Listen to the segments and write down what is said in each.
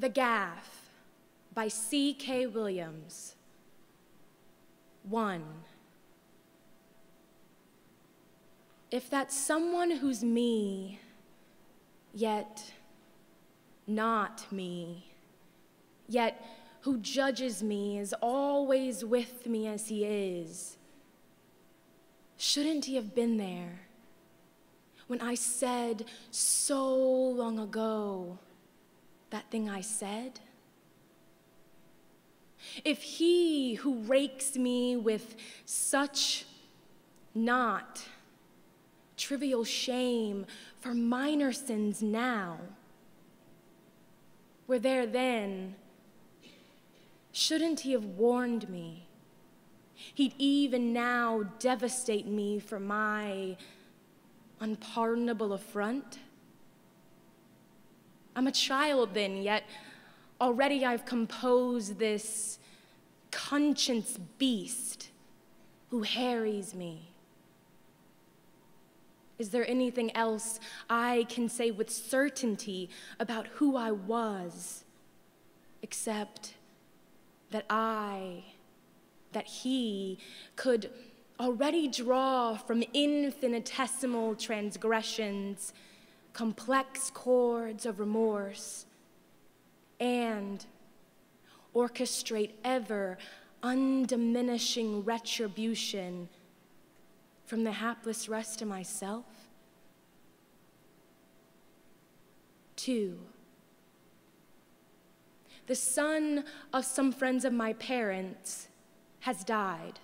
The Gaffe by C.K. Williams. 1. If that someone who's me, yet not me, yet who judges me is always with me as he is, shouldn't he have been there when I said so long ago that thing I said? If he who rakes me with such not trivial shame for minor sins now were there then, shouldn't he have warned me? He'd even now devastate me for my unpardonable affront. I'm a child then, yet already I've composed this conscience beast who harries me. Is there anything else I can say with certainty about who I was except that I, that he could already draw from infinitesimal transgressions complex chords of remorse and orchestrate ever undiminishing retribution from the hapless rest of myself? Two, the son of some friends of my parents has died,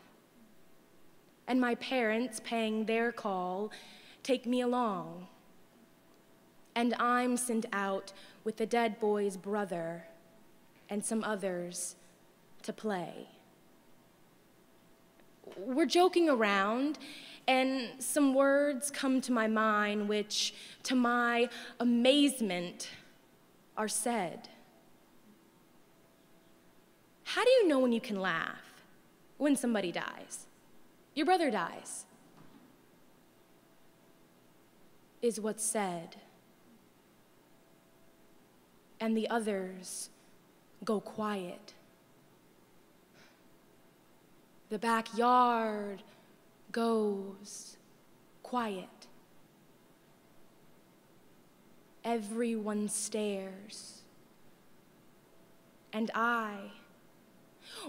and my parents, paying their call, take me along. And I'm sent out with the dead boy's brother and some others to play. We're joking around, and some words come to my mind which, to my amazement, are said. How do you know when you can laugh? When somebody dies. Your brother dies. Is what's said and the others go quiet. The backyard goes quiet. Everyone stares. And I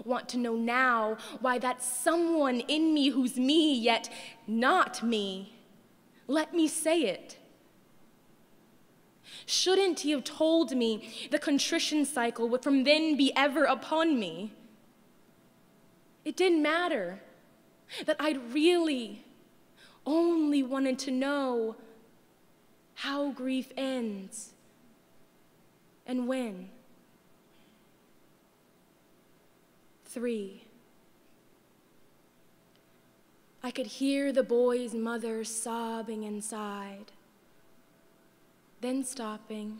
want to know now why that someone in me who's me, yet not me, let me say it. Shouldn't he have told me the contrition cycle would from then be ever upon me? It didn't matter that I'd really only wanted to know how grief ends and when. Three, I could hear the boy's mother sobbing inside then stopping,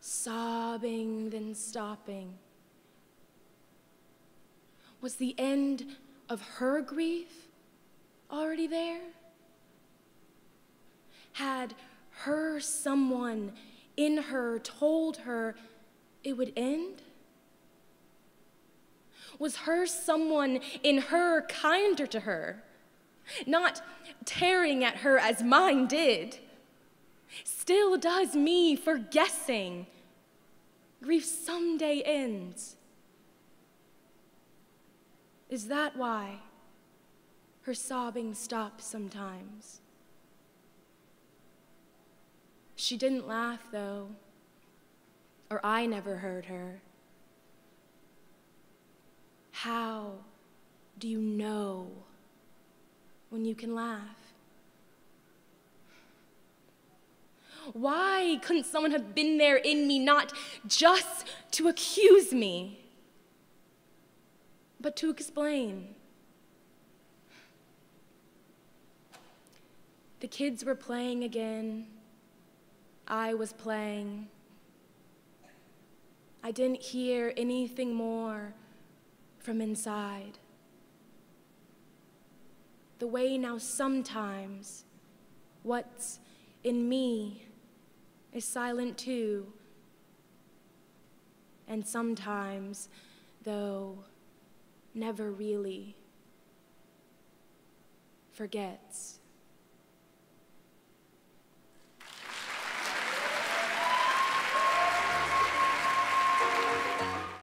sobbing, then stopping. Was the end of her grief already there? Had her someone in her told her it would end? Was her someone in her kinder to her, not tearing at her as mine did? Still does me for guessing. Grief someday ends. Is that why her sobbing stops sometimes? She didn't laugh, though, or I never heard her. How do you know when you can laugh? Why couldn't someone have been there in me, not just to accuse me, but to explain? The kids were playing again. I was playing. I didn't hear anything more from inside. The way now sometimes what's in me is silent too. And sometimes, though, never really forgets.